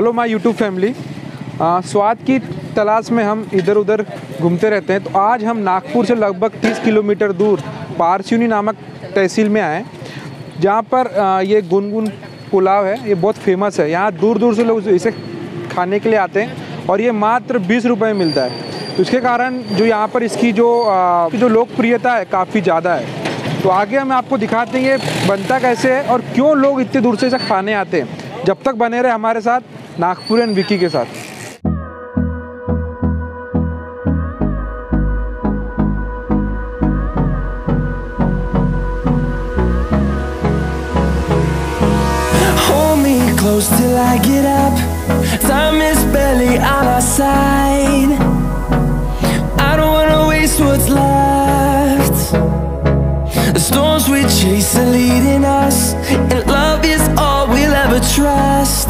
Hello my YouTube family स्वाद की तलाश में हम इधर उधर घूमते रहते हैं। तो आज हम नागपुर से लगभग 30 किलोमीटर दूर पारस्यूनी नामक तहसील में आए जहाँ पर आ, ये गुनगुन पुलाव है। ये बहुत फ़ेमस है। यहाँ दूर दूर से लोग इसे खाने के लिए आते हैं और ये मात्र बीस रुपये में मिलता है। तो इसके कारण जो यहाँ पर इसकी जो आ, जो लोकप्रियता है काफ़ी ज़्यादा है। तो आगे हम आपको दिखाते हैं ये बनता कैसे है और क्यों लोग इतने दूर से इसे खाने आते हैं। जब तक बने रहे हमारे साथ नागपुर एंड विकी के साथ Hold me close till I get up. Time is barely on our side. I don't wanna waste what's left. The storms we chase are leading us, and love is all we'll ever trust.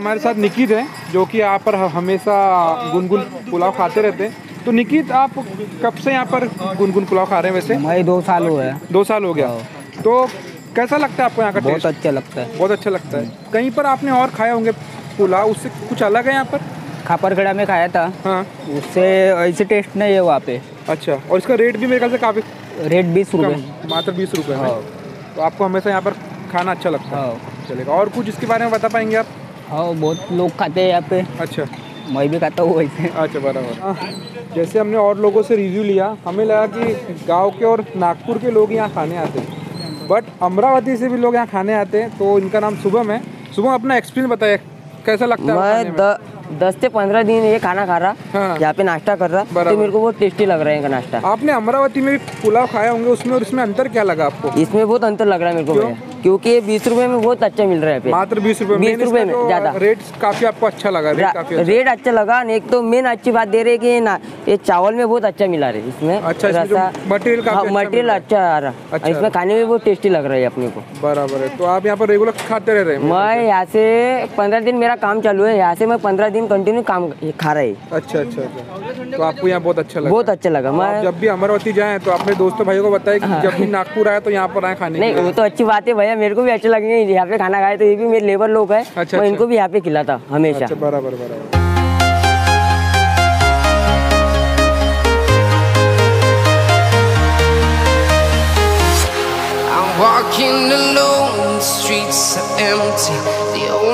हमारे साथ निकित है जो कि यहाँ पर हमेशा गुनगुन पुलाव खाते रहते हैं। तो निकित आप कब से यहाँ पर गुनगुन पुलाव खा रहे हैं वैसे? भाई दो साल हो गया। दो साल हो गया। तो कैसा लगता है आपको यहाँ का बहुत अच्छा लगता है। बहुत अच्छा लगता है। कहीं पर आपने और खाए होंगे पुलाव? उससे कुछ अलग है यहाँ पर? खापरखेड़ा में खाया था। हाँ। उससे ऐसे टेस्ट नहीं है वहाँ पे। अच्छा और इसका रेट भी मेरे ख्याल से काफ़ी रेट बीस रुपये मात्र बीस रुपये हाँ। तो आपको हमेशा यहाँ पर खाना अच्छा लगता है। हाँ। चलेगा और कुछ इसके बारे में बता पाएँगे आप? हाँ बहुत लोग खाते हैं यहाँ पे। अच्छा। मैं भी खाता हूँ वैसे। अच्छा बराबर। हाँ, जैसे हमने और लोगों से रिव्यू लिया हमें लगा कि गाँव के और नागपुर के लोग यहाँ खाने आते हैं। बट अमरावती से भी लोग यहाँ खाने आते हैं तो इनका नाम शुभम है। शुभम अपना एक्सपीरियंस बताइए कैसा लगता है मैं दस से पंद्रह दिन ये खाना खा रहा हाँ। यहाँ पे नाश्ता कर रहा तो मेरे को बहुत टेस्टी लग रहा है इनका नाश्ता। आपने अमरावती में भी पुलाव खाया होंगे उसमें और इसमें अंतर क्या लगा आपको? इसमें बहुत अंतर लग रहा है मेरे को। क्योंकि ये बीस रुपए में बहुत अच्छा मिल रहा है मात्र बीस रुपए बीस रुपए में ज़्यादा। रेट काफ़ी आपको अच्छा लगा रेट काफ़ी अच्छा। रेट अच्छा लगा एक तो मेन अच्छी बात दे रहे कि ना ये चावल में बहुत अच्छा मिला रहा है इसमें। अच्छा, मटेरियल हाँ, अच्छा मटेरियल अच्छा आ रहा। अच्छा। और इसमें खाने में बहुत टेस्टी लग रहा है अपने को। बराबर है तो आप यहाँ पर रेगुलर खाते रह रहे हैं। मैं यहाँ से पंद्रह दिन मेरा काम चालू है यहाँ से मैं पंद्रह दिन कंटिन्यू काम खा रहा है। अच्छा अच्छा अच्छा। तो आपको यहाँ बहुत अच्छा लगा। बहुत अच्छा लगा। मैं जब भी अमरावती जाए तो अपने दोस्तों भाइयों को बताएँ कि जब भी नागपुर आए तो यहाँ पर आए खाने नहीं वो तो अच्छी बात है भैया मेरे को भी अच्छा लगेंगे। यहाँ पे खाना खाए तो ये भी मेरे लेबर लोग है अच्छा, मैं अच्छा। इनको भी यहाँ पे खिलाता हमेशा। अच्छा बराबर बराबर। Walking alone, the streets are empty.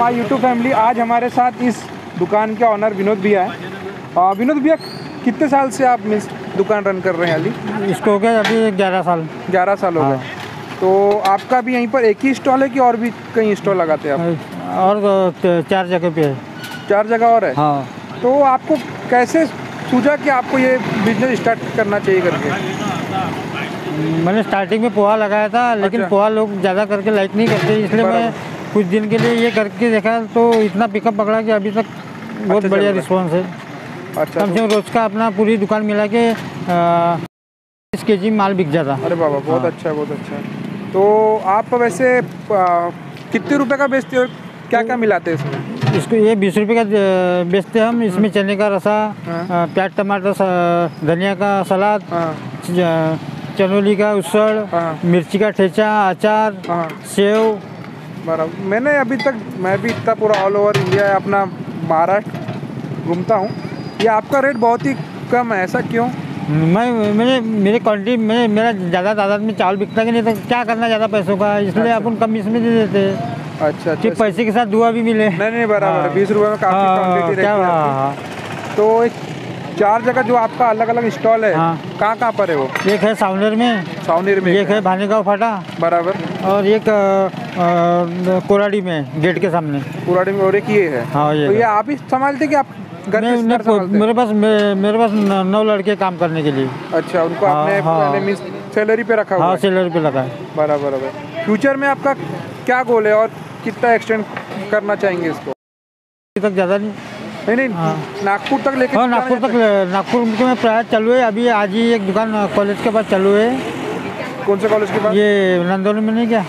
my YouTube family आज हमारे साथ इस दुकान के ऑनर विनोद भैया हैं। आ, विनोद भैया कितने साल से आप मिस दुकान रन कर रहे हैं अली? इसको हो गया अभी ग्यारह साल। ग्यारह साल हो गए। तो आपका भी यहीं पर एक ही स्टॉल है कि और भी कहीं स्टॉल लगाते हैं आप? और चार जगह पे है। चार जगह और है? हाँ। तो आपको कैसे सूझा कि आपको ये बिज़नेस स्टार्ट करना चाहिए करके? मैंने स्टार्टिंग में पोहा लगाया था लेकिन अच्छा। पोहा लोग ज़्यादा करके लाइक नहीं करते इसलिए मैं। कुछ दिन के लिए ये करके देखा तो इतना पिकअप पकड़ा कि अभी तक बहुत अच्छा बढ़िया है। रिस्पॉन्स है। अच्छा कम से तो, कम रोज का अपना पूरी दुकान मिला के बीस के जी माल बिक जाता। अरे बाबा बहुत हाँ। अच्छा है बहुत अच्छा है। तो आप वैसे कितने रुपए का बेचते हो? क्या क्या मिलाते हैं इसमें? इसको ये बीस रुपये का बेचते हैं हम। इसमें चने का रसा हाँ। प्याज टमाटर धनिया का सलाद हाँ। चनोली का उसड़ हाँ। मिर्ची का ठेचा अचार हाँ। सेव बराबर। मैंने अभी तक मैं भी इतना पूरा ऑल ओवर इंडिया अपना महाराष्ट्र घूमता हूँ। ये आपका रेट बहुत ही कम है ऐसा क्यों? मैं मैंने मेरे क्वालिटी में मेरा ज़्यादा तादाद में चावल बिकता कि नहीं तो क्या करना ज़्यादा पैसों का? इसलिए अपन कम इसमें दे देते। अच्छा कि अच्छा। पैसे के साथ दुआ भी मिले। नहीं नहीं बराबर। हाँ। बीस रुपये में काफ़ी हाँ, क्वांटिटी क्या रहती तो एक चार जगह जो आपका अलग अलग स्टॉल है हाँ। कहाँ कहाँ पर है वो। एक है सावनेर में। सावनेर में एक है भानेगांव फाटा बराबर। और एक कोराडी में गेट के सामने। पुराड़ी में और एक ये है। हाँ ये तो ये आप ही संभालते कि आप घर मैं- पे मैं- घर संभालते? हैं? मेरे पास मेरे पास नौ लड़के काम करने के लिए। अच्छा उनको हाँ, आपने हाँ। सैलरी पे रखा हाँ है? सेलर पे लगा है। बराबर बराबर। फ्यूचर में आपका क्या गोल है और कितना एक्सटेंड करना चाहेंगे इसको? अभी तक ज़्यादा नहीं। नहीं नहीं हाँ। नागपुर तक लेके हाँ नागपुर तक नागपुर में प्रयास चालू है। अभी आज ही एक दुकान कॉलेज के पास चालू है। कौन से कॉलेज के पास? ये नंदोली में नहीं क्या?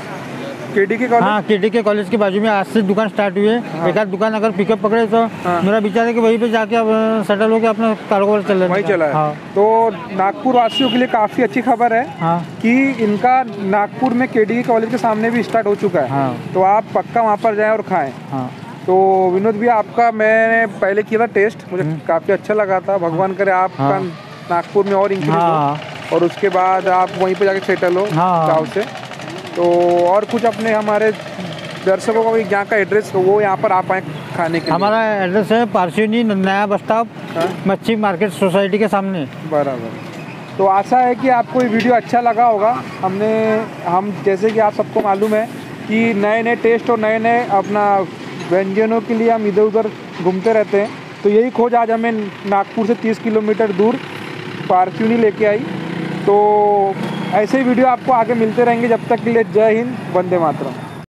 केडी के कॉलेज हाँ केडी के कॉलेज के बाजू में आज से दुकान स्टार्ट हुई है। एक आध दुकान अगर पिकअप पकड़े तो हाँ। मेरा विचार है कि वहीं पे जाके अब सेटल होकर अपना कारोबार चल वही चला है। हाँ। तो नागपुर वासियों के लिए काफ़ी अच्छी खबर है हाँ। कि इनका नागपुर में केडी कॉलेज के सामने भी स्टार्ट हो चुका है। हाँ। तो आप पक्का वहाँ पर जाएँ और खाएँ। हाँ। तो विनोद भैया आपका मैंने पहले किया था टेस्ट मुझे काफ़ी अच्छा लगा था। भगवान करे आपका हाँ। नागपुर में और इंक्रीज हाँ हो। और उसके बाद आप वहीं पे जाके सेटल हो हाँ। चाव से। तो और कुछ अपने हमारे दर्शकों का भी यहाँ का एड्रेस वो यहाँ पर आप आए खाने के हमारा एड्रेस है पारसिवनी नया बस स्टॉप हाँ। मच्छी मार्केट सोसाइटी के सामने। बराबर। तो आशा है कि आपको ये वीडियो अच्छा लगा होगा। हमने हम जैसे कि आप सबको मालूम है कि नए नए टेस्ट और नए नए अपना व्यंजनों के लिए हम इधर उधर घूमते रहते हैं। तो यही खोज आज हमें नागपुर से 30 किलोमीटर दूर पारक्यूनी लेके आई। तो ऐसे ही वीडियो आपको आगे मिलते रहेंगे। जब तक के लिए जय हिंद, वंदे मातरम।